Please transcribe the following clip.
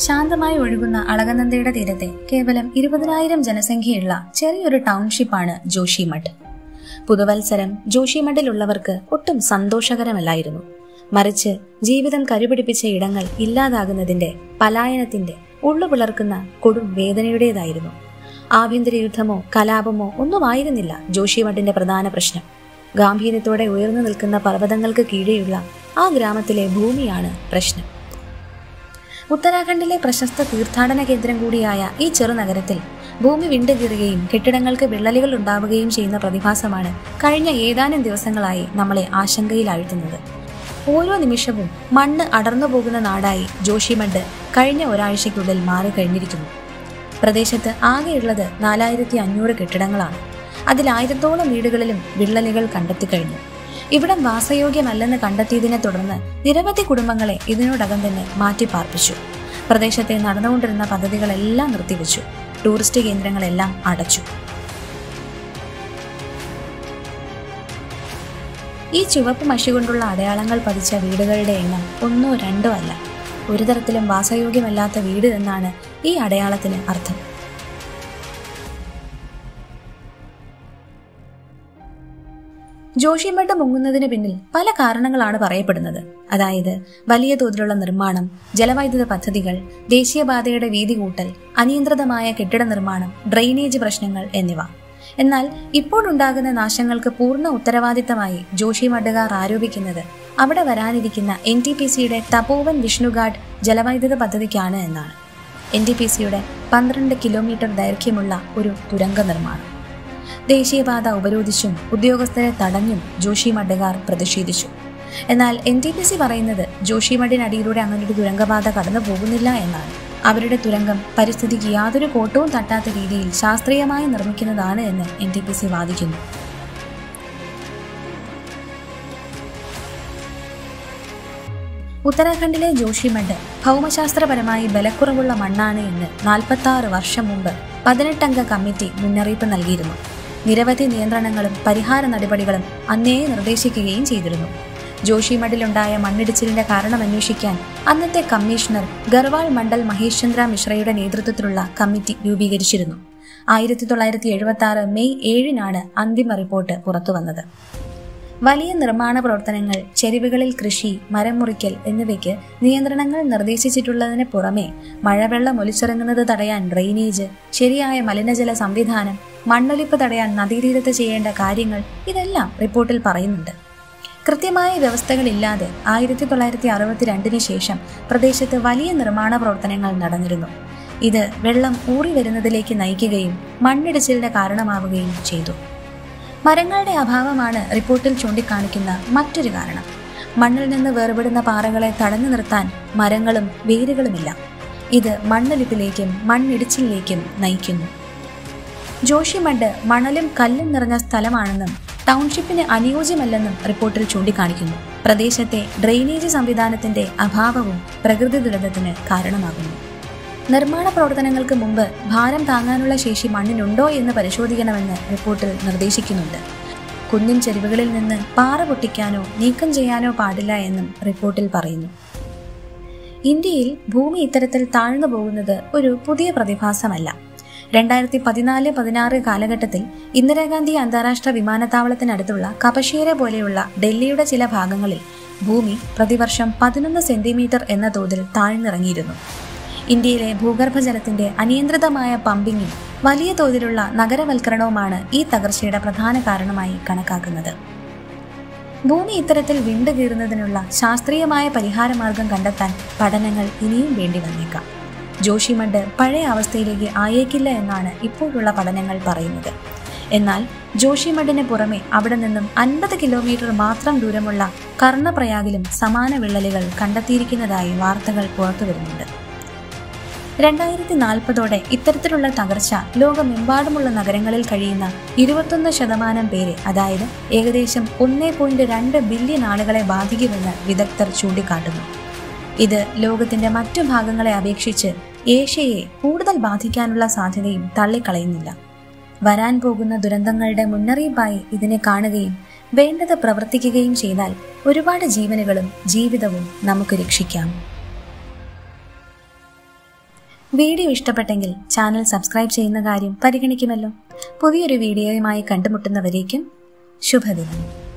ശാന്തമായി ഒഴുകുന്ന അളകനന്ദയുടെ തീരത്തെ കേവലം ഇരുപതിനായിരം ജനസംഖ്യയുള്ള ചെറിയൊരു ടൗൺഷിപ്പാണ് ജോഷിമഠ്. പുതുവത്സരം ജോഷിമഠിലുള്ളവർക്ക് ഒട്ടും സന്തോഷകരമല്ലായിരുന്നു. മറിച്ച് ജീവിതം കരുപിടിപ്പിച്ച ഇടങ്ങൾ ഇല്ലാതാകുന്നതിന്റെ പലായനത്തിന്റെ ഉള്ളുപിളർക്കുന്ന കൊടും വേദനയുടേതായിരുന്നു. ആഭ്യന്തര യുദ്ധമോ കലാപമോ ഒന്നുമായിരുന്നില്ല ജോഷിമഠിന്റെ പ്രധാന പ്രശ്നം. ഗാംഭീര്യത്തോടെ ഉയർന്നു നിൽക്കുന്ന പർവതങ്ങൾക്ക് കീഴെയുള്ള ആ ഗ്രാമത്തിലെ ഭൂമിയാണ് പ്രശ്നം. ഉത്തരാഖണ്ഡിലെ പ്രശസ്ത തീർത്ഥാടന കേന്ദ്രം കൂടിയായ ഈ ചെറുനഗരത്തിൽ ഭൂമി വിണ്ടുകീറുകയും കെട്ടിടങ്ങൾക്ക് വിള്ളലുകൾ ഉണ്ടാവുകയും ചെയ്യുന്ന പ്രതിഭാസമാണ് കഴിഞ്ഞ ഏതാനും ദിവസങ്ങളായി നമ്മളെ ആശങ്കയിലാഴ്ത്തുന്നത്. ഓരോ നിമിഷവും മണ്ണ് അടർന്നു പോകുന്ന നാടായി ജോഷിമഡ് കഴിഞ്ഞ ഒരാഴ്ചയ്ക്കുള്ളിൽ മാറിക്കഴിഞ്ഞിരിക്കുന്നു. പ്രദേശത്ത് ആകെയുള്ളത് നാലായിരത്തി അഞ്ഞൂറ് കെട്ടിടങ്ങളാണ്. അതിൽ ആയിരത്തോളം വീടുകളിലും വിള്ളലുകൾ കണ്ടെത്തിക്കഴിഞ്ഞു. ഇവിടം വാസയോഗ്യമല്ലെന്ന് കണ്ടെത്തിയതിനെ തുടർന്ന് നിരവധി കുടുംബങ്ങളെ ഇതിനോടകം തന്നെ മാറ്റിപ്പാർപ്പിച്ചു പ്രദേശത്തെ നടന്നുകൊണ്ടിരുന്ന പദ്ധതികളെല്ലാം നിർത്തിവെച്ചു. ടൂറിസ്റ്റ് കേന്ദ്രങ്ങളെല്ലാം അടച്ചു. ഈ ചുവപ്പ് മഷി കൊണ്ടുള്ള അടയാളങ്ങൾ പതിച്ച വീടുകളുടെ എണ്ണം ഒന്നോ രണ്ടോ അല്ല. ഒരു തരത്തിലും വാസയോഗ്യമല്ലാത്ത വീട് എന്നാണ് ഈ അടയാളത്തിന് അർത്ഥം. ജോഷിമഠ് മുങ്ങുന്നതിന് പിന്നിൽ പല കാരണങ്ങളാണ് പറയപ്പെടുന്നത്. അതായത് വലിയ തോതിലുള്ള നിർമ്മാണം ജലവൈദ്യുത പദ്ധതികൾ ദേശീയപാതയുടെ വീതി കൂട്ടൽ അനിയന്ത്രിതമായ കെട്ടിട നിർമ്മാണം ഡ്രെയിനേജ് പ്രശ്നങ്ങൾ എന്നിവ. എന്നാൽ ഇപ്പോഴുണ്ടാകുന്ന നാശങ്ങൾക്ക് പൂർണ ഉത്തരവാദിത്തമായി ജോഷിമഠുകാർ ആരോപിക്കുന്നത് അവിടെ വരാനിരിക്കുന്ന എൻ ടി പി സിയുടെ തപോവൻ വിഷ്ണുഘാട്ട് ജലവൈദ്യുത പദ്ധതിക്കാണ് എന്നാണ്. എൻ ടി പി സിയുടെ പന്ത്രണ്ട് കിലോമീറ്റർ ദൈർഘ്യമുള്ള ഒരു തുരങ്ക നിർമ്മാണം. ദേശീയപാത ഉപരോധിച്ചും ഉദ്യോഗസ്ഥരെ തടഞ്ഞും ജോഷി മഡ്ഡുകാർ പ്രതിഷേധിച്ചു. എന്നാൽ എൻ ടി പി സി പറയുന്നത് ജോഷി മഡിനടിയിലൂടെ അങ്ങനൊരു തുരങ്കപാത കടന്നു പോകുന്നില്ല എന്നാണ്. അവരുടെ തുരങ്കം പരിസ്ഥിതിക്ക് യാതൊരു കോട്ടവും തട്ടാത്ത രീതിയിൽ ശാസ്ത്രീയമായി നിർമ്മിക്കുന്നതാണ് എന്ന് എൻ ടി പി സി വാദിക്കുന്നു. ഉത്തരാഖണ്ഡിലെ ജോഷിമഡ് ഭൗമശാസ്ത്രപരമായി ബലക്കുറവുള്ള മണ്ണാണ് എന്ന് നാൽപ്പത്തി വർഷം മുമ്പ് പതിനെട്ടംഗ കമ്മിറ്റി മുന്നറിയിപ്പ് നൽകിയിരുന്നു. നിരവധി നിയന്ത്രണങ്ങളും പരിഹാര നടപടികളും അന്നേ നിർദ്ദേശിക്കുകയും ചെയ്തിരുന്നു. ജോഷിമഠിലുണ്ടായ മണ്ണിടിച്ചിലിന്റെ കാരണം അന്വേഷിക്കാൻ അന്നത്തെ കമ്മീഷണർ ഗർവാൾ മണ്ഡൽ മഹേഷ് ചന്ദ്ര മിശ്രയുടെ നേതൃത്വത്തിലുള്ള കമ്മിറ്റി രൂപീകരിച്ചിരുന്നു. ആയിരത്തി തൊള്ളായിരത്തി എഴുപത്തി ആറ് മെയ് ഏഴിനാണ് അന്തിമ റിപ്പോർട്ട് പുറത്തുവന്നത്. വലിയ നിർമ്മാണ പ്രവർത്തനങ്ങൾ ചെരുവുകളിൽ കൃഷി മരം മുറിക്കൽ എന്നിവയ്ക്ക് നിയന്ത്രണങ്ങൾ നിർദ്ദേശിച്ചിട്ടുള്ളതിന് പുറമെ മഴവെള്ളം ഒലിച്ചിറങ്ങുന്നത് തടയാൻ ഡ്രെയിനേജ് ശരിയായ മലിനജല സംവിധാനം മണ്ണൊലിപ്പ് തടയാൻ നദീതീരത്ത് ചെയ്യേണ്ട കാര്യങ്ങൾ ഇതെല്ലാം റിപ്പോർട്ടിൽ പറയുന്നുണ്ട്. കൃത്യമായ വ്യവസ്ഥകളില്ലാതെ ആയിരത്തി തൊള്ളായിരത്തി അറുപത്തിരണ്ടിന് ശേഷം പ്രദേശത്ത് വലിയ നിർമ്മാണ പ്രവർത്തനങ്ങൾ നടന്നിരുന്നു. ഇത് വെള്ളം ഊറി വരുന്നതിലേക്ക് നയിക്കുകയും മണ്ണിടിച്ചിലിന് കാരണമാവുകയും ചെയ്തു. മരങ്ങളുടെ അഭാവമാണ് റിപ്പോർട്ടിൽ ചൂണ്ടിക്കാണിക്കുന്ന മറ്റൊരു കാരണം. മണ്ണിൽ നിന്ന് വേർപെടുന്ന പാറകളെ തടഞ്ഞു നിർത്താൻ മരങ്ങളും വേരുകളുമില്ല. ഇത് മണ്ണൊലിപ്പിലേക്കും മണ്ണിടിച്ചിലേക്കും നയിക്കുന്നു. ജോഷിമഡ് മണലും കല്ലും നിറഞ്ഞ സ്ഥലമാണെന്നും ടൗൺഷിപ്പിന് അനുയോജ്യമല്ലെന്നും റിപ്പോർട്ടിൽ ചൂണ്ടിക്കാണിക്കുന്നു. പ്രദേശത്തെ ഡ്രെയിനേജ് സംവിധാനത്തിന്റെ അഭാവവും പ്രകൃതി ദുരന്തത്തിന് കാരണമാകുന്നു. നിർമ്മാണ പ്രവർത്തനങ്ങൾക്ക് മുമ്പ് ഭാരം താങ്ങാനുള്ള ശേഷി മണ്ണിനുണ്ടോ എന്ന് പരിശോധിക്കണമെന്ന് റിപ്പോർട്ടിൽ നിർദ്ദേശിക്കുന്നുണ്ട്. കുന്നിൻ ചെരുവുകളിൽ നിന്ന് പാറ പൊട്ടിക്കാനോ നീക്കം ചെയ്യാനോ പാടില്ല എന്നും റിപ്പോർട്ടിൽ പറയുന്നു. ഇന്ത്യയിൽ ഭൂമി ഇത്തരത്തിൽ താഴ്ന്നു പോകുന്നത് ഒരു പുതിയ പ്രതിഭാസമല്ല. രണ്ടായിരത്തി പതിനാല് പതിനാറ് കാലഘട്ടത്തിൽ ഇന്ദിരാഗാന്ധി അന്താരാഷ്ട്ര വിമാനത്താവളത്തിനടുത്തുള്ള കപശീര പോലെയുള്ള ഡൽഹിയുടെ ചില ഭാഗങ്ങളിൽ ഭൂമി പ്രതിവർഷം പതിനൊന്ന് സെന്റിമീറ്റർ എന്ന തോതിൽ താഴ്ന്നിറങ്ങിയിരുന്നു. ഇന്ത്യയിലെ ഭൂഗർഭജലത്തിന്റെ അനിയന്ത്രിതമായ പമ്പിങ്ങും വലിയ തോതിലുള്ള നഗരവൽക്കരണവുമാണ് ഈ തകർച്ചയുടെ പ്രധാന കാരണമായി കണക്കാക്കുന്നത്. ഭൂമി ഇത്തരത്തിൽ വിണ്ടുകീറുന്നതിനുള്ള ശാസ്ത്രീയമായ പരിഹാരമാർഗം കണ്ടെത്താൻ പഠനങ്ങൾ ഇനിയും വേണ്ടി വന്നേക്കാം ജോഷിമഡ് പഴയ അവസ്ഥയിലേക്ക് ആയേക്കില്ല എന്നാണ് ഇപ്പോഴുള്ള പഠനങ്ങൾ പറയുന്നത്. എന്നാൽ ജോഷിമഡിന് പുറമെ അവിടെ നിന്നും അൻപത് കിലോമീറ്റർ മാത്രം ദൂരമുള്ള കർണപ്രയാഗിലും സമാന വിള്ളലുകൾ കണ്ടെത്തിയിരിക്കുന്നതായി വാർത്തകൾ പുറത്തുവരുന്നുണ്ട് രണ്ടായിരത്തി നാൽപ്പതോടെ ഇത്തരത്തിലുള്ള തകർച്ച ലോകമെമ്പാടുമുള്ള നഗരങ്ങളിൽ കഴിയുന്ന ഇരുപത്തൊന്ന് ശതമാനം പേരെ അതായത് ഏകദേശം ഒന്നേ പോയിന്റ് രണ്ട് ബില്യൺ ആളുകളെ ബാധിക്കുമെന്ന് വിദഗ്ധർ ചൂണ്ടിക്കാട്ടുന്നു. ഇത് ലോകത്തിന്റെ മറ്റു ഭാഗങ്ങളെ അപേക്ഷിച്ച് ഏഷ്യയെ കൂടുതൽ ബാധിക്കാനുള്ള സാധ്യതയും തള്ളിക്കളയുന്നില്ല. വരാൻ പോകുന്ന ദുരന്തങ്ങളുടെ മുന്നറിയിപ്പായി ഇതിനെ കാണുകയും വേണ്ടത് പ്രവർത്തിക്കുകയും ചെയ്താൽ ഒരുപാട് ജീവനുകളും ജീവിതവും നമുക്ക് രക്ഷിക്കാം. വീഡിയോ ഇഷ്ടപ്പെട്ടെങ്കിൽ ചാനൽ സബ്സ്ക്രൈബ് ചെയ്യുന്ന കാര്യം പരിഗണിക്കുമല്ലോ. പുതിയൊരു വീഡിയോയുമായി കണ്ടുമുട്ടുന്നവരേക്കും ശുഭദിനം.